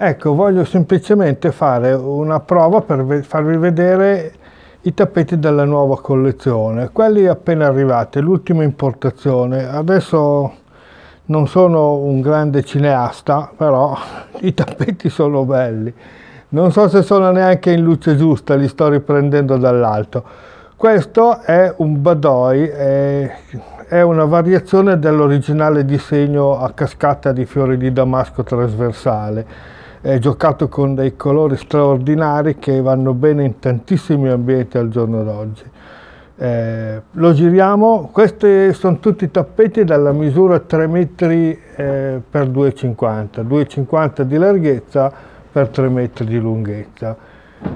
Ecco, voglio semplicemente fare una prova per farvi vedere i tappeti della nuova collezione, quelli appena arrivati, l'ultima importazione. Adesso non sono un grande cineasta, però i tappeti sono belli. Non so se sono neanche in luce giusta, li sto riprendendo dall'alto. Questo è un Badoy, è, è una variazione dell'originale disegno a cascata di fiori di damasco trasversale è giocato con dei colori straordinari che vanno bene in tantissimi ambienti al giorno d'oggi. Eh, lo giriamo, questi sono tutti tappeti dalla misura 3 metri eh, per 2,50, 2,50 di larghezza per 3 metri di lunghezza.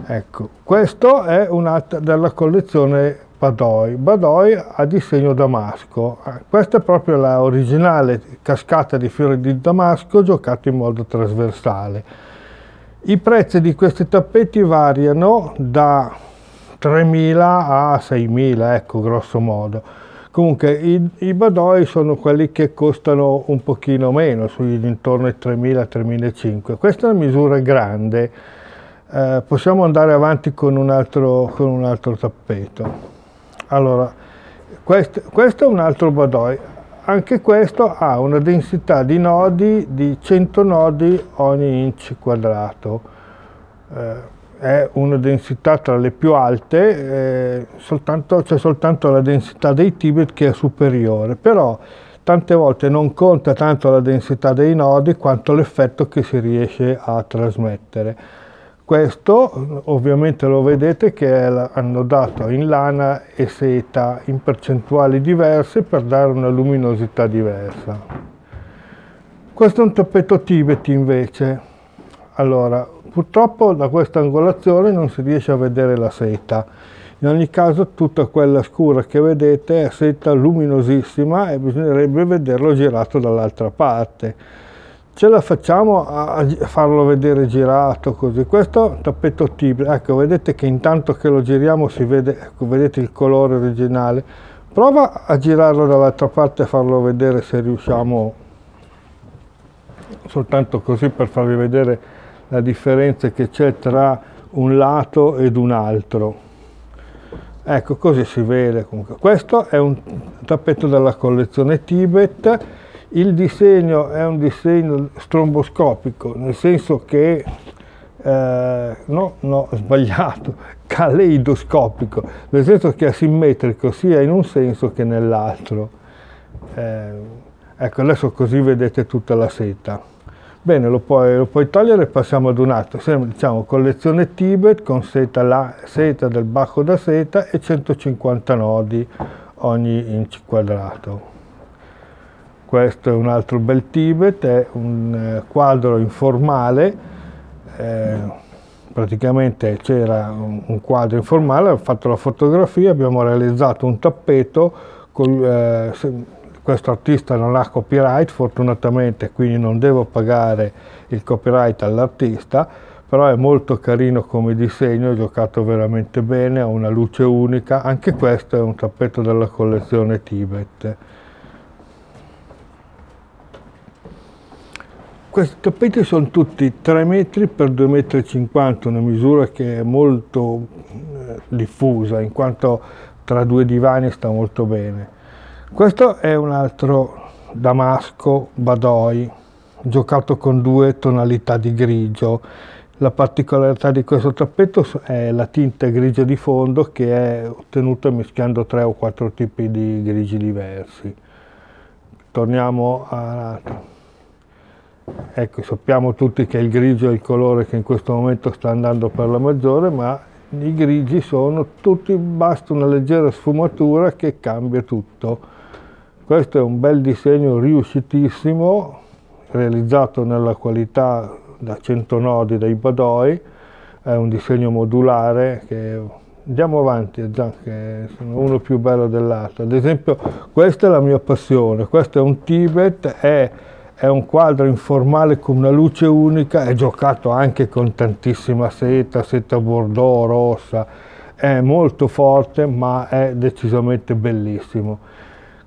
Ecco, questo è un'altra della collezione Badoy. Badoy a disegno damasco. Eh, questa è proprio la originale cascata di fiori di damasco giocata in modo trasversale. I prezzi di questi tappeti variano da 3.000 a 6.000, ecco, grosso modo. Comunque i, i Badoy sono quelli che costano un pochino meno, sugli intorno ai 3.000-3.500. Questa è una misura grande. Eh, possiamo andare avanti con un altro, con un altro tappeto. Allora, questo, questo, è un altro Badoy, anche questo ha una densità di nodi di 100 nodi ogni inch quadrato. Eh, è una densità tra le più alte, eh, soltanto, c'è soltanto la densità dei Tibet che è superiore, però tante volte non conta tanto la densità dei nodi quanto l'effetto che si riesce a trasmettere. Questo ovviamente lo vedete che hanno dato in lana e seta in percentuali diverse per dare una luminosità diversa. Questo è un tappeto Tibet invece. Allora, purtroppo da questa angolazione non si riesce a vedere la seta. In ogni caso tutta quella scura che vedete è seta luminosissima e bisognerebbe vederlo girato dall'altra parte ce la facciamo a, farlo vedere girato così. Questo tappeto tibia ecco vedete che intanto che lo giriamo si vede ecco, vedete il colore originale. Prova a girarlo dall'altra parte e farlo vedere se riusciamo soltanto così per farvi vedere la differenza che c'è tra un lato ed un altro. Ecco così si vede comunque. Questo è un tappeto della collezione Tibet il disegno è un disegno stromboscopico, nel senso che, eh, no, no, sbagliato, caleidoscopico, nel senso che è asimmetrico sia in un senso che nell'altro. Eh, ecco, adesso così vedete tutta la seta. Bene, lo puoi, lo puoi togliere e passiamo ad un altro. Diciamo, collezione Tibet con seta, la, seta del bacco da seta e 150 nodi ogni inch quadrato. Questo è un altro bel Tibet, è un eh, quadro informale, eh, praticamente c'era un, quadro informale, ho fatto la fotografia, abbiamo realizzato un tappeto, col, eh, questo artista non ha copyright fortunatamente, quindi non devo pagare il copyright all'artista, però è molto carino come disegno, è giocato veramente bene, ha una luce unica, anche questo è un tappeto della collezione Tibet. Questi tappeti sono tutti 3 metri per 2,50 metri, una misura che è molto eh, diffusa, in quanto tra due divani sta molto bene. Questo è un altro damasco Badoy, giocato con due tonalità di grigio. La particolarità di questo tappeto è la tinta grigia di fondo che è ottenuta mischiando tre o quattro tipi di grigi diversi. Torniamo all'altro. Ecco, sappiamo tutti che il grigio è il colore che in questo momento sta andando per la maggiore, ma i grigi sono tutti, basta una leggera sfumatura che cambia tutto. Questo è un bel disegno riuscitissimo, realizzato nella qualità da 100 nodi dai Badoy, è un disegno modulare che andiamo avanti già che sono uno più bello dell'altro. Ad esempio questa è la mia passione, questo è un Tibet, è è un quadro informale con una luce unica, è giocato anche con tantissima seta, seta bordeaux, rossa, è molto forte ma è decisamente bellissimo.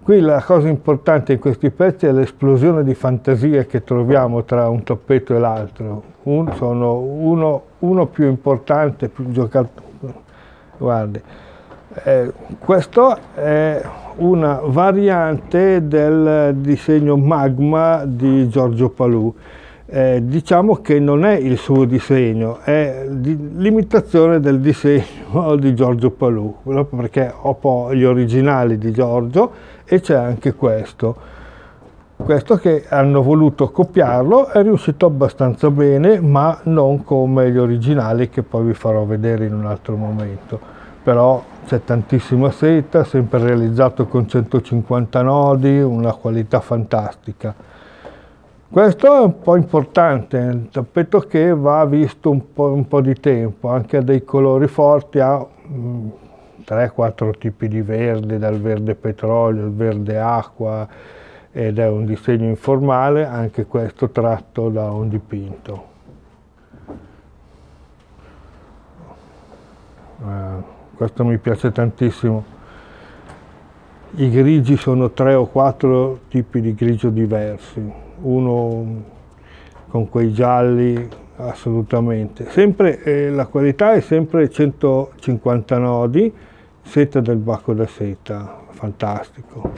Qui la cosa importante in questi pezzi è l'esplosione di fantasia che troviamo tra un tappeto e l'altro. Un, sono uno, uno, più importante, più giocato. Guardi, eh, questo è una variante del disegno Magma di Giorgio Palù. Eh, diciamo che non è il suo disegno, è l'imitazione del disegno di Giorgio Palù, perché ho poi gli originali di Giorgio e c'è anche questo. Questo che hanno voluto copiarlo è riuscito abbastanza bene, ma non come gli originali che poi vi farò vedere in un altro momento. Però c'è tantissima seta, sempre realizzato con 150 nodi, una qualità fantastica. Questo è un po' importante, un tappeto che va visto un po', un po di tempo, anche a dei colori forti, ha 3-4 tipi di verde, dal verde petrolio al verde acqua, ed è un disegno informale, anche questo tratto da un dipinto. Eh, questo mi piace tantissimo. I grigi sono tre o quattro tipi di grigio diversi, uno con quei gialli assolutamente. Sempre, eh, la qualità è sempre 150 nodi, seta del bacco da seta, fantastico.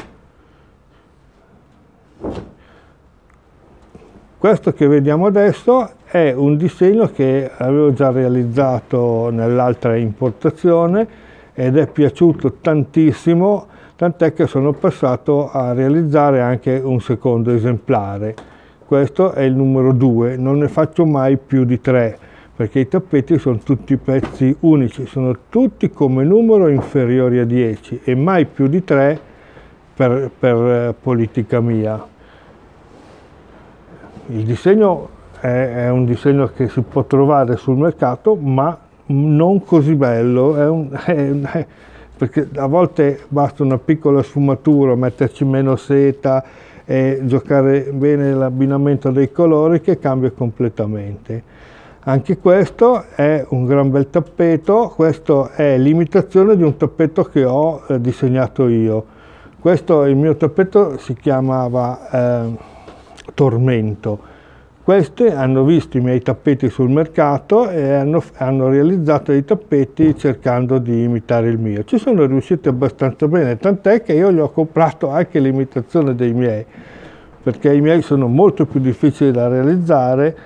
Questo che vediamo adesso è un disegno che avevo già realizzato nell'altra importazione ed è piaciuto tantissimo, tant'è che sono passato a realizzare anche un secondo esemplare. Questo è il numero 2, non ne faccio mai più di tre perché i tappeti sono tutti pezzi unici, sono tutti come numero inferiori a 10 e mai più di 3 per, per eh, politica mia. Il disegno è, un disegno che si può trovare sul mercato, ma non così bello, è un, è, perché a volte basta una piccola sfumatura, metterci meno seta e giocare bene l'abbinamento dei colori che cambia completamente. Anche questo è un gran bel tappeto, questo è l'imitazione di un tappeto che ho eh, disegnato io. Questo, il mio tappeto si chiamava eh, Tormento. Questi hanno visto i miei tappeti sul mercato e hanno, hanno realizzato i tappeti cercando di imitare il mio. Ci sono riusciti abbastanza bene, tant'è che io gli ho comprato anche l'imitazione dei miei, perché i miei sono molto più difficili da realizzare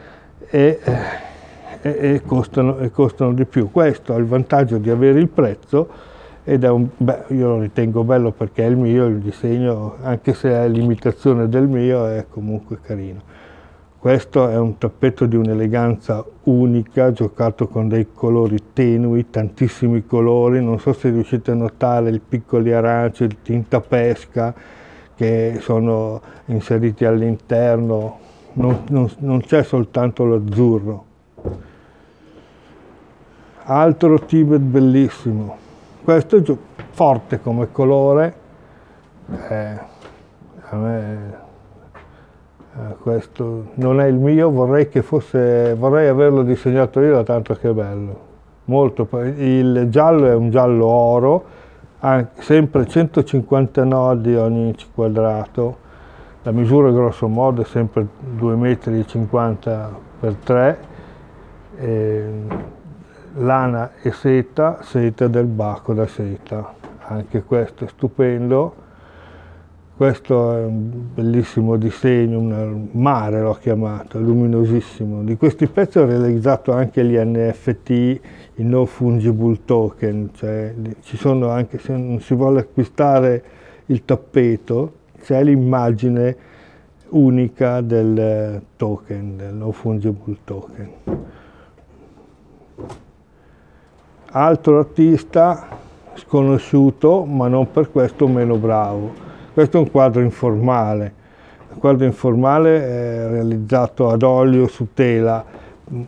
e... Eh, e, e, costano, e, costano, di più. Questo ha il vantaggio di avere il prezzo ed è un, beh, io lo ritengo bello perché è il mio, il disegno, anche se è l'imitazione del mio, è comunque carino. Questo è un tappeto di un'eleganza unica, giocato con dei colori tenui, tantissimi colori, non so se riuscite a notare i piccoli aranci, il tinta pesca che sono inseriti all'interno, non, non, non c'è soltanto l'azzurro, altro Tibet bellissimo. Questo è forte come colore, eh, a me eh, questo non è il mio, vorrei fosse, vorrei averlo disegnato io da tanto che è bello. Molto, il giallo è un giallo oro, sempre 150 nodi ogni quadrato, la misura grosso modo è sempre 2,50 m per 3 lana e seta, seta del bacco da seta. Anche questo è stupendo. Questo è un bellissimo disegno, un mare l'ho chiamato, luminosissimo. Di questi pezzi ho realizzato anche gli NFT, i No Fungible Token, cioè ci sono anche se non si vuole acquistare il tappeto, c'è l'immagine unica del token, del No Fungible Token altro artista sconosciuto ma non per questo meno bravo. Questo è un quadro informale, un quadro informale realizzato ad olio su tela,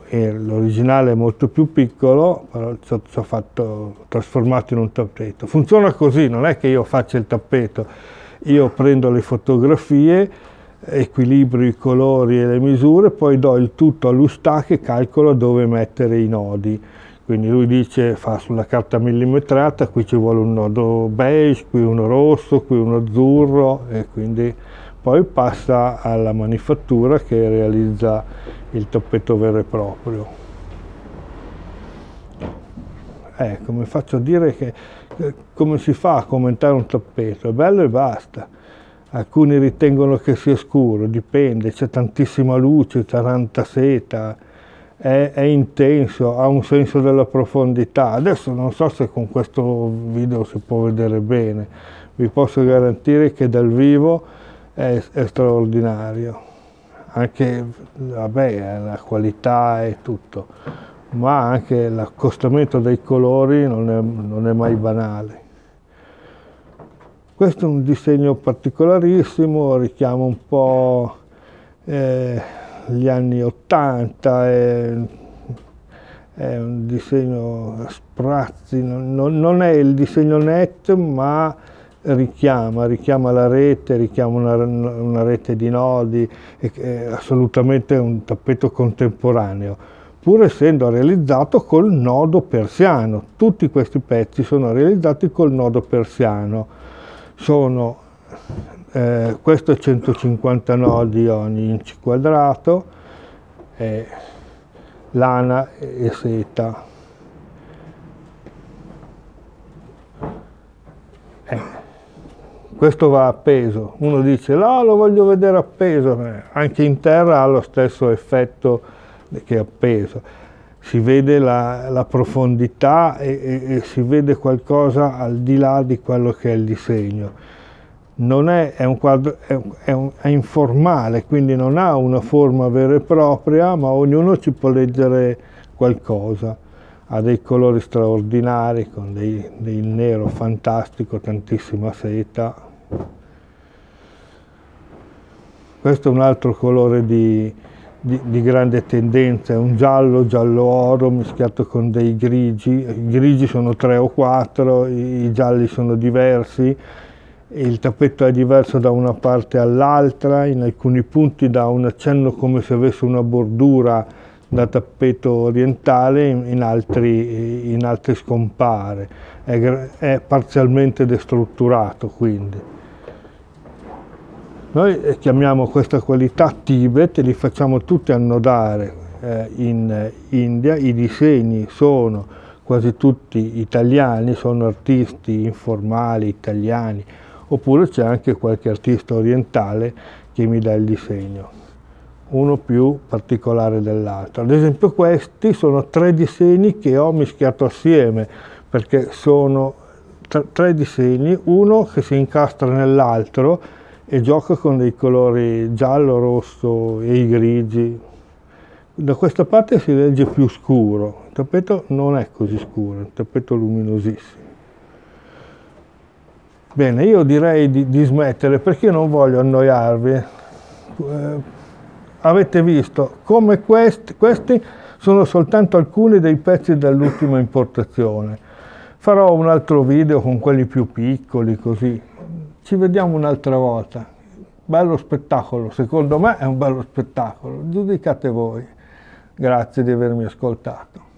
l'originale è molto più piccolo, però ci ho fatto, trasformato in un tappeto. Funziona così, non è che io faccia il tappeto, io prendo le fotografie, equilibrio i colori e le misure, poi do il tutto all'ustà che calcola dove mettere i nodi quindi lui dice fa sulla carta millimetrata, qui ci vuole un nodo beige, qui uno rosso, qui uno azzurro e quindi poi passa alla manifattura che realizza il tappeto vero e proprio. Ecco, mi faccio dire che eh, come si fa a commentare un tappeto? È bello e basta. Alcuni ritengono che sia scuro, dipende, c'è tantissima luce, tanta seta, è, è, intenso, ha un senso della profondità. Adesso non so se con questo video si può vedere bene, vi posso garantire che dal vivo è, è straordinario, anche vabbè, la qualità e tutto, ma anche l'accostamento dei colori non è, non è mai banale. Questo è un disegno particolarissimo, richiama un po' eh, gli anni 80, è, è un disegno a sprazzi, non, non, è il disegno net ma richiama, richiama la rete, richiama una, una rete di nodi, è, è assolutamente un tappeto contemporaneo, pur essendo realizzato col nodo persiano. Tutti questi pezzi sono realizzati col nodo persiano. Sono eh, questo è 150 nodi ogni inch quadrato, è lana e seta. Eh, questo va appeso, uno dice no lo voglio vedere appeso, eh, anche in terra ha lo stesso effetto che appeso, si vede la, la profondità e, e, e si vede qualcosa al di là di quello che è il disegno non è, è, un quadro, è, un, è, informale, quindi non ha una forma vera e propria, ma ognuno ci può leggere qualcosa. Ha dei colori straordinari, con dei, del nero fantastico, tantissima seta. Questo è un altro colore di, di, di grande tendenza, è un giallo, giallo-oro mischiato con dei grigi. I grigi sono tre o quattro, i, i gialli sono diversi il tappetto è diverso da una parte all'altra, in alcuni punti dà un accenno come se avesse una bordura da tappeto orientale, in altri, in altri scompare, è, è, parzialmente destrutturato quindi. Noi eh, chiamiamo questa qualità Tibet, li facciamo tutti annodare eh, in India, i disegni sono quasi tutti italiani, sono artisti informali italiani, oppure c'è anche qualche artista orientale che mi dà il disegno, uno più particolare dell'altro. Ad esempio questi sono tre disegni che ho mischiato assieme, perché sono tre disegni, uno che si incastra nell'altro e gioca con dei colori giallo, rosso e i grigi. Da questa parte si legge più scuro, il tappeto non è così scuro, è un tappeto luminosissimo. Bene, io direi di, di smettere perché non voglio annoiarvi. Eh, avete visto come questi, questi sono soltanto alcuni dei pezzi dell'ultima importazione. Farò un altro video con quelli più piccoli, così. Ci vediamo un'altra volta. Bello spettacolo, secondo me è un bello spettacolo. Giudicate voi. Grazie di avermi ascoltato.